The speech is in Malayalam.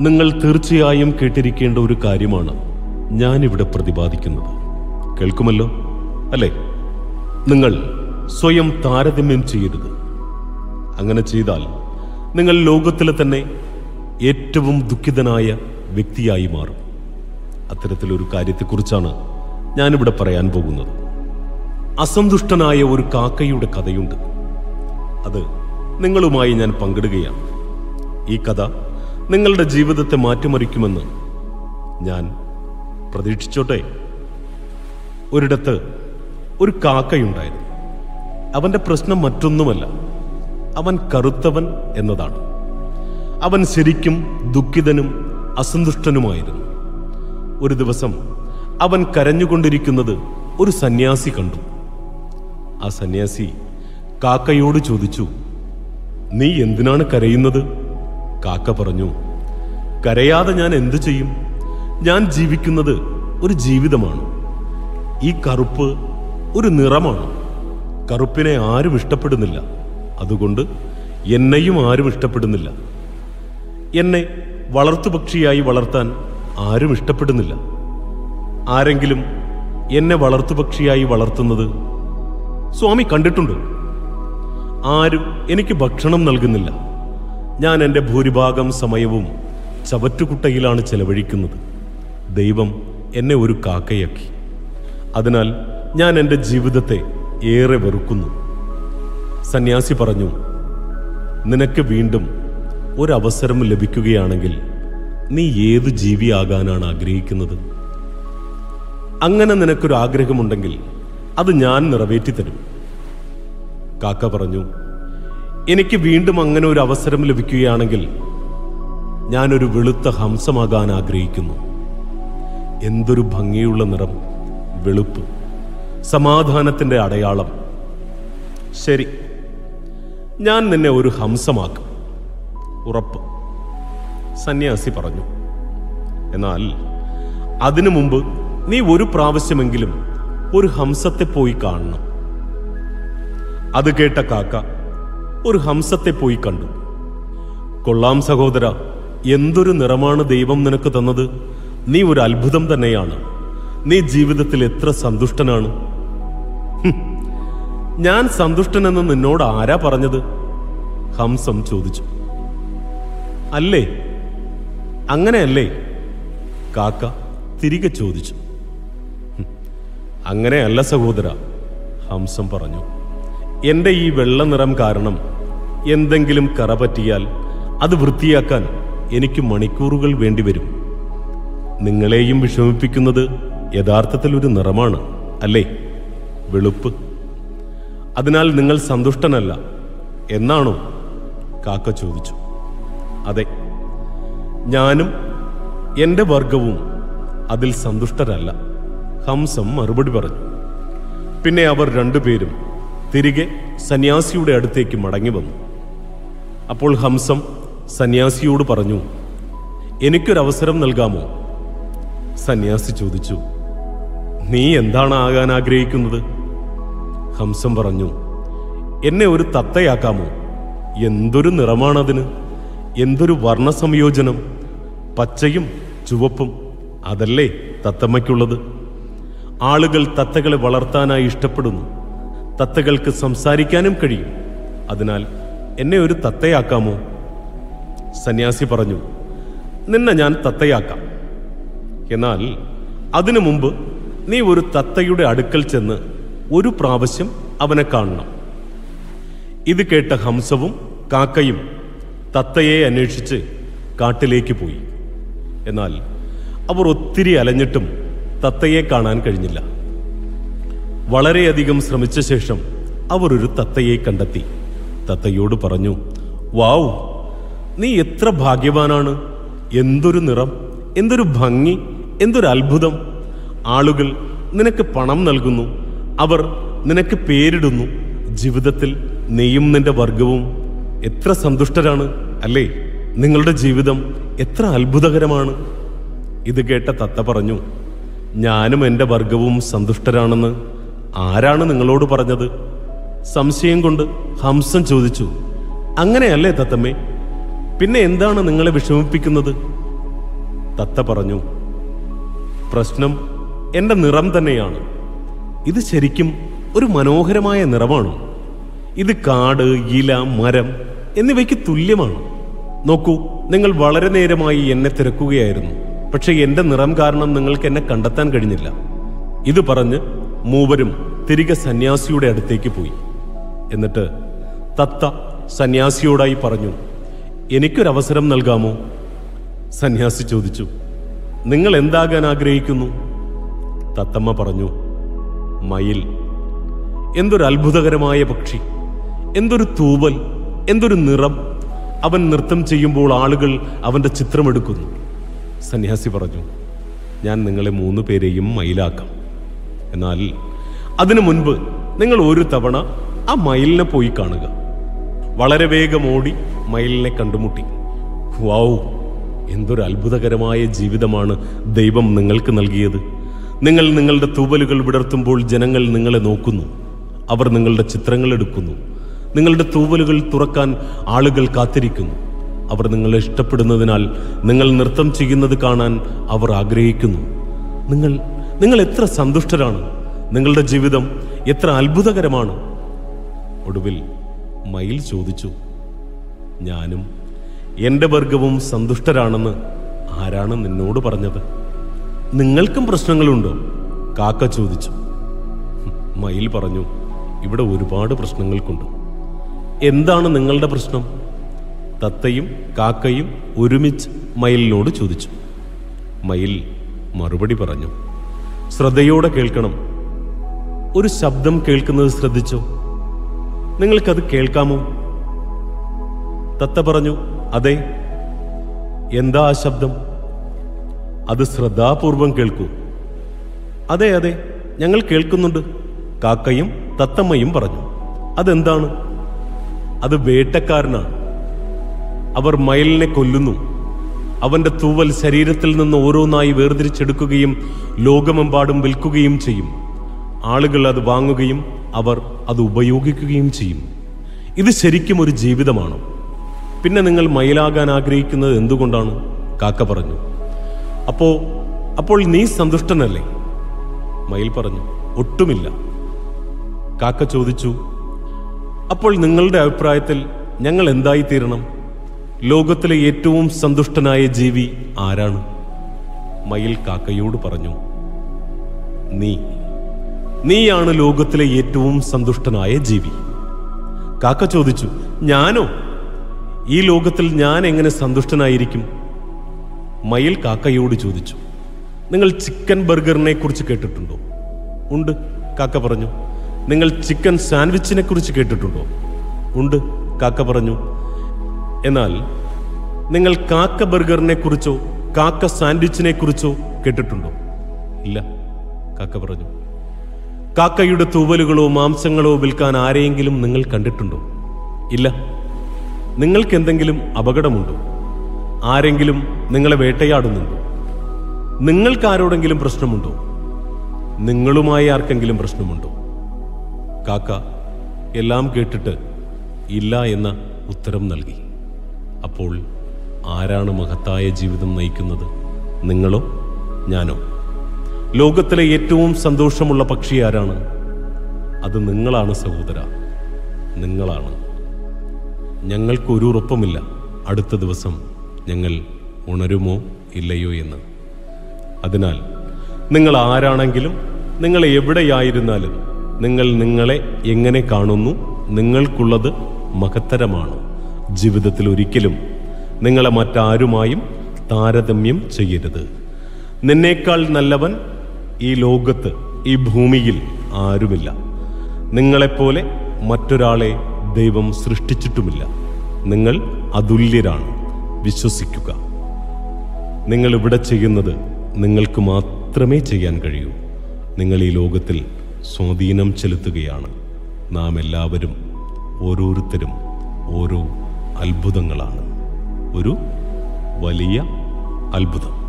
നിങ്ങൾ തീർച്ചയായും കേട്ടിരിക്കേണ്ട ഒരു കാര്യമാണ് ഞാനിവിടെ പ്രതിപാദിക്കുന്നത്. കേൾക്കുമല്ലോ? അല്ലേ? നിങ്ങൾ സ്വയം താരതമ്യം ചെയ്യരുത്. അങ്ങനെ ചെയ്താൽ നിങ്ങൾ ലോകത്തിലെ തന്നെ ഏറ്റവും ദുഃഖിതനായ വ്യക്തിയായി മാറും. അത്തരത്തിലൊരു കാര്യത്തെക്കുറിച്ചാണ് ഞാനിവിടെ പറയാൻ പോകുന്നത്. അസന്തുഷ്ടനായ ഒരു കാക്കയുടെ കഥയുണ്ട്. അത് നിങ്ങളുമായി ഞാൻ പങ്കിടുകയാണ്. ഈ കഥ നിങ്ങളുടെ ജീവിതത്തെ മാറ്റിമറിക്കുമെന്ന് ഞാൻ പ്രതീക്ഷിച്ചോട്ടെ. ഒരിടത്ത് ഒരു കാക്കയുണ്ടായിരുന്നു. അവന്റെ പ്രശ്നം മറ്റൊന്നുമല്ല അവൻ കറുത്തവൻ എന്നതാണ്. അവൻ ശരിക്കും ദുഃഖിതനും അസന്തുഷ്ടനുമായിരുന്നു. ഒരു ദിവസം അവൻ കരഞ്ഞുകൊണ്ടിരിക്കുന്നത് ഒരു സന്യാസി കണ്ടു. ആ സന്യാസി കാക്കയോട് ചോദിച്ചു നീ എന്തിനാണ് കരയുന്നത്? കാക്ക പറഞ്ഞു കരയാതെ ഞാൻ എന്തു ചെയ്യും? ഞാൻ ജീവിക്കുന്നത് ഒരു ജീവിതമാണ്. ഈ കറുപ്പ് ഒരു നിറമാണ്. കറുപ്പിനെ ആരും ഇഷ്ടപ്പെടുന്നില്ല. അതുകൊണ്ട് എന്നെയും ആരും ഇഷ്ടപ്പെടുന്നില്ല. എന്നെ വളർത്തുപക്ഷിയായി വളർത്താൻ ആരും ഇഷ്ടപ്പെടുന്നില്ല. ആരെങ്കിലും എന്നെ വളർത്തുപക്ഷിയായി വളർത്തുന്നത് സ്വാമി കണ്ടിട്ടുണ്ടോ. ആരും എനിക്ക് ഭക്ഷണം നൽകുന്നില്ല. ഞാൻ എന്റെ ഭൂരിഭാഗം സമയവും ചവറ്റുകുട്ടയിലാണ് ചെലവഴിക്കുന്നത്. ദൈവം എന്നെ ഒരു കാക്കയാക്കി. അതിനാൽ ഞാൻ എന്റെ ജീവിതത്തെ ഏറെ വെറുക്കുന്നു. സന്യാസി പറഞ്ഞു നിനക്ക് വീണ്ടും ഒരവസരം ലഭിക്കുകയാണെങ്കിൽ നീ ഏത് ജീവിയാകാനാണ് ആഗ്രഹിക്കുന്നത്? അങ്ങനെ നിനക്കൊരു ആഗ്രഹമുണ്ടെങ്കിൽ അത് ഞാൻ നിറവേറ്റി തരും കാക്ക പറഞ്ഞു എനിക്ക് വീണ്ടും അങ്ങനെ ഒരു അവസരം ലഭിക്കുകയാണെങ്കിൽ ഞാനൊരു വെളുത്ത ഹംസമാകാൻ ആഗ്രഹിക്കുന്നു. എന്തൊരു ഭംഗിയുള്ള നിറം വെളുപ്പ് സമാധാനത്തിന്റെ അടയാളം. ശരി ഞാൻ നിന്നെ ഒരു ഹംസമാക്കും. ഉറപ്പ്. സന്യാസി പറഞ്ഞു. എന്നാൽ അതിനു മുമ്പ് നീ ഒരു പ്രാവശ്യമെങ്കിലും ഒരു ഹംസത്തെ പോയി കാണണം. അത് കേട്ട കാക്ക ഒരു ഹംസത്തെ പോയി കണ്ടു. കൊള്ളാം സഹോദര എന്തൊരു നിറമാണ് ദൈവം നിനക്ക് തന്നത്. നീ ഒരു അത്ഭുതം തന്നെയാണ്. നീ ജീവിതത്തിൽ എത്ര സന്തുഷ്ടനാണ്. ഞാൻ സന്തുഷ്ടനെന്ന് നിന്നോട് ആരാ പറഞ്ഞത്? ഹംസം ചോദിച്ചു. അല്ലേ അങ്ങനെയല്ലേ? കാക്ക തിരികെ ചോദിച്ചു. "ഹും, അങ്ങനെയല്ല സഹോദര ഹംസം പറഞ്ഞു. എന്റെ ഈ വെള്ള നിറം കാരണം എന്തെങ്കിലും കറ പറ്റിയാൽ അത് വൃത്തിയാക്കാൻ എനിക്ക് മണിക്കൂറുകൾ വേണ്ടിവരും. നിങ്ങളെയും വിഷമിപ്പിക്കുന്നത് യഥാർത്ഥത്തിൽ ഒരു നിറമാണ് അല്ലേ? വെളുപ്പ്. അതിനാൽ നിങ്ങൾ സന്തുഷ്ടനല്ല എന്നാണോ കാക്ക ചോദിച്ചു. അതെ ഞാനും എന്റെ വർഗവും അതിൽ സന്തുഷ്ടരല്ല ഹംസം മറുപടി പറഞ്ഞു. പിന്നെ അവർ രണ്ടുപേരും തിരികെ സന്യാസിയുടെ അടുത്തേക്ക് മടങ്ങി വന്നു. അപ്പോൾ ഹംസം സന്യാസിയോട് പറഞ്ഞു എനിക്കൊരവസരം നൽകാമോ? സന്യാസി ചോദിച്ചു നീ എന്താണ് ആകാൻ ആഗ്രഹിക്കുന്നത്? ഹംസം പറഞ്ഞു എന്നെ ഒരു തത്തയാക്കാമോ? എന്തൊരു നിറമാണതിന്? എന്തൊരു വർണ സംയോജനം പച്ചയും ചുവപ്പും അതല്ലേ തത്തമ്മയ്ക്കുള്ളത്? ആളുകൾ തത്തകളെ വളർത്താനായി ഇഷ്ടപ്പെടുന്നു. തത്തകൾക്ക് സംസാരിക്കാനും കഴിയും. അതിനാൽ എന്നെ ഒരു തത്തയാക്കാമോ? സന്യാസി പറഞ്ഞു നിന്നെ ഞാൻ തത്തയാക്കാം. എന്നാൽ അതിനു മുമ്പ് നീ ഒരു തത്തയുടെ അടുക്കൽ ചെന്ന് ഒരു പ്രാവശ്യം അവനെ കാണണം. ഇത് കേട്ട ഹംസവും കാക്കയും തത്തയെ അന്വേഷിച്ച് കാട്ടിലേക്ക് പോയി. എന്നാൽ അവർ ഒത്തിരി അലഞ്ഞിട്ടും തത്തയെ കാണാൻ കഴിഞ്ഞില്ല. വളരെയധികം ശ്രമിച്ച ശേഷം അവർ ഒരു തത്തയെ കണ്ടെത്തി. തത്തയോട് പറഞ്ഞു വാവ് നീ എത്ര ഭാഗ്യവാനാണ്. എന്തൊരു നിറം എന്തൊരു ഭംഗി എന്തൊരു അത്ഭുതം. ആളുകൾ നിനക്ക് പണം നൽകുന്നു അവർ നിനക്ക് പേരിടുന്നു. ജീവിതത്തിൽ നെയ്യും നിന്റെ വർഗവും എത്ര സന്തുഷ്ടരാണ് അല്ലേ? നിങ്ങളുടെ ജീവിതം എത്ര അത്ഭുതകരമാണ്. ഇത് കേട്ട തത്ത പറഞ്ഞു ഞാനും എന്റെ വർഗവും സന്തുഷ്ടരാണെന്ന് ആരാണ് നിങ്ങളോട് പറഞ്ഞത്? സംശയം കൊണ്ട് ഹംസൻ ചോദിച്ചു. അങ്ങനെയല്ലേ തത്തമ്മേ? പിന്നെ എന്താണ് നിങ്ങളെ വിഷമിപ്പിക്കുന്നത്? തത്ത പറഞ്ഞു പ്രശ്നം എന്റെ നിറം തന്നെയാണ്. ഇത് ശരിക്കും ഒരു മനോഹരമായ നിറമാണ്. ഇത് കാട് ഇല മരം എന്നിവയ്ക്ക് തുല്യമാണ്. നോക്കൂ നിങ്ങൾ വളരെ നേരമായി എന്നെ തിരക്കുകയായിരുന്നു. പക്ഷെ എന്റെ നിറം കാരണം നിങ്ങൾക്ക് എന്നെ കണ്ടെത്താൻ കഴിഞ്ഞില്ല. ഇത് പറഞ്ഞ് മൂവരും തിരികെ സന്യാസിയുടെ അടുത്തേക്ക് പോയി. എന്നിട്ട് തത്ത സന്യാസിയോടായി പറഞ്ഞു എനിക്കൊരവസരം നൽകാമോ? സന്യാസി ചോദിച്ചു നിങ്ങൾ എന്താകാൻ ആഗ്രഹിക്കുന്നു? തത്തമ്മ പറഞ്ഞു മയിൽ. എന്തൊരു അത്ഭുതകരമായ പക്ഷി. എന്തൊരു തൂവൽ. എന്തൊരു നിറം. അവൻ നൃത്തം ചെയ്യുമ്പോൾ ആളുകൾ അവന്റെ ചിത്രമെടുക്കുന്നു. സന്യാസി പറഞ്ഞു ഞാൻ നിങ്ങളെ മൂന്ന് പേരെയും മയിലാക്കാം. എന്നാൽ അതിനു മുൻപ് നിങ്ങൾ ഒരു തവണ ആ മയിലിനെ പോയി കാണുക. വളരെ വേഗം ഓടി മയിലിനെ കണ്ടുമുട്ടി. വാവു എന്തൊരു അത്ഭുതകരമായ ജീവിതമാണ് ദൈവം നിങ്ങൾക്ക് നൽകിയത്. നിങ്ങൾ നിങ്ങളുടെ തൂവലുകൾ വിടർത്തുമ്പോൾ ജനങ്ങൾ നിങ്ങളെ നോക്കുന്നു. അവർ നിങ്ങളുടെ ചിത്രങ്ങൾ എടുക്കുന്നു. നിങ്ങളുടെ തൂവലുകൾ തുറക്കാൻ ആളുകൾ കാത്തിരിക്കുന്നു. അവർ നിങ്ങളെ ഇഷ്ടപ്പെടുന്നതിനാൽ നിങ്ങൾ നൃത്തം ചെയ്യുന്നത് കാണാൻ അവർ ആഗ്രഹിക്കുന്നു. നിങ്ങൾ നിങ്ങൾ എത്ര സന്തുഷ്ടരാണ്? നിങ്ങളുടെ ജീവിതം എത്ര അത്ഭുതകരമാണ്? ഒടുവിൽ മയിൽ ചോദിച്ചു ഞാനും എന്റെ വർഗവും സന്തുഷ്ടരാണെന്ന് ആരാണ് നിന്നോട് പറഞ്ഞത്? നിങ്ങൾക്കും പ്രശ്നങ്ങളുണ്ടോ? കാക്ക ചോദിച്ചു. മയിൽ പറഞ്ഞു ഇവിടെ ഒരുപാട് പ്രശ്നങ്ങൾക്കുണ്ട്. എന്താണ് നിങ്ങളുടെ പ്രശ്നം? തത്തയും കാക്കയും ഒരുമിച്ച് മയിലിനോട് ചോദിച്ചു. മയിൽ മറുപടി പറഞ്ഞു ശ്രദ്ധയോടെ കേൾക്കണം. ഒരു ശബ്ദം കേൾക്കുന്നത് ശ്രദ്ധിച്ചോ? നിങ്ങൾക്കത് കേൾക്കാമോ? തത്ത പറഞ്ഞു അതെ. എന്താ ആ ശബ്ദം? അത് ശ്രദ്ധാപൂർവം കേൾക്കൂ. അതെ അതെ ഞങ്ങൾ കേൾക്കുന്നുണ്ട്. കാക്കയും തത്തമ്മയും പറഞ്ഞു. അതെന്താണ്? അത് വേട്ടക്കാരനാണ്. അവർ മയിലിനെ കൊല്ലുന്നു. അവന്റെ തൂവൽ ശരീരത്തിൽ നിന്ന് ഓരോന്നായി വേർതിരിച്ചെടുക്കുകയും ലോകമെമ്പാടും വിൽക്കുകയും ചെയ്യും. ആളുകൾ അത് വാങ്ങുകയും അവർ അത് ഉപയോഗിക്കുകയും ചെയ്യും. ഇത് ശരിക്കും ഒരു ജീവിതമാണ്? പിന്നെ നിങ്ങൾ മയിലാകാൻ ആഗ്രഹിക്കുന്നത് എന്തുകൊണ്ടാണ്? കാക്ക പറഞ്ഞു. അപ്പോ അപ്പോൾ നീ സന്തുഷ്ടനല്ലേ? മയിൽ പറഞ്ഞു. ഒട്ടുമില്ല. കാക്ക ചോദിച്ചു. അപ്പോൾ നിങ്ങളുടെ അഭിപ്രായത്തിൽ ഞങ്ങൾ എന്തായി തീരണം ലോകത്തിലെ ഏറ്റവും സന്തുഷ്ടനായ ജീവി ആരാണ്? മയിൽ കാക്കയോട് പറഞ്ഞു നീ. നീയാണ് ലോകത്തിലെ ഏറ്റവും സന്തുഷ്ടനായ ജീവി. കാക്ക ചോദിച്ചു ഞാനോ? ഈ ലോകത്തിൽ ഞാൻ എങ്ങനെ സന്തുഷ്ടനായിരിക്കും? മയിൽ കാക്കയോട് ചോദിച്ചു നിങ്ങൾ ചിക്കൻ ബർഗറിനെ കുറിച്ച് കേട്ടിട്ടുണ്ടോ? ഉണ്ട് കാക്ക പറഞ്ഞു നിങ്ങൾ ചിക്കൻ സാൻഡ്വിച്ചിനെ കുറിച്ച് കേട്ടിട്ടുണ്ടോ? ഉണ്ട് കാക്ക പറഞ്ഞു എന്നാൽ നിങ്ങൾ കാക്ക ബർഗറിനെ കുറിച്ചോ കാക്ക സാൻഡ്വിച്ചിനെ കുറിച്ചോ കേട്ടിട്ടുണ്ടോ? ഇല്ല കാക്ക പറഞ്ഞു. കാക്കയുടെ തൂവലുകളോ മാംസങ്ങളോ വിൽക്കാൻ ആരെയെങ്കിലും നിങ്ങൾ കണ്ടിട്ടുണ്ടോ? ഇല്ല നിങ്ങൾക്ക് എന്തെങ്കിലും അപകടമുണ്ടോ? ആരെങ്കിലും നിങ്ങളെ വേട്ടയാടുന്നുണ്ടോ? നിങ്ങൾക്ക് ആരോടെങ്കിലും പ്രശ്നമുണ്ടോ? നിങ്ങളുമായി ആർക്കെങ്കിലും പ്രശ്നമുണ്ടോ? കാക്ക എല്ലാം കേട്ടിട്ട് ഇല്ല എന്ന ഉത്തരം നൽകി. അപ്പോൾ ആരാണ് മഹത്തായ ജീവിതം നയിക്കുന്നത്? നിങ്ങളോ ഞാനോ. ലോകത്തിലെ ഏറ്റവും സന്തോഷമുള്ള പക്ഷി ആരാണ്? അത് നിങ്ങളാണ് സഹോദര. നിങ്ങളാണ്. ഞങ്ങൾക്കൊരു ഉറപ്പുമില്ല അടുത്ത ദിവസം ഞങ്ങൾ ഉണരുമോ ഇല്ലയോ എന്ന്. അതിനാൽ നിങ്ങൾ ആരാണെങ്കിലും നിങ്ങൾ എവിടെയായിരുന്നാലും നിങ്ങൾ നിങ്ങളെ എങ്ങനെ കാണുന്നു? നിങ്ങൾക്കുള്ളത് മഹത്തരമാണ്. ജീവിതത്തിൽ ഒരിക്കലും നിങ്ങളെ മറ്റാരുമായും താരതമ്യം ചെയ്യരുത്. നിന്നേക്കാൾ നല്ലവൻ ഈ ലോകത്ത് ഈ ഭൂമിയിൽ ആരുമില്ല. നിങ്ങളെപ്പോലെ മറ്റൊരാളെ ദൈവം സൃഷ്ടിച്ചിട്ടുമില്ല. നിങ്ങൾ അതുല്യരാണ്. വിശ്വസിക്കുക. നിങ്ങൾ ഇവിടെ ചെയ്യുന്നത് നിങ്ങൾക്ക് മാത്രമേ ചെയ്യാൻ കഴിയൂ. നിങ്ങൾ ഈ ലോകത്തിൽ സ്വാധീനം ചെലുത്തുകയാണ്. നാം എല്ലാവരും ഓരോരുത്തരും ഓരോ അത്ഭുതങ്ങളാണ്. ഒരു വലിയ അത്ഭുതം.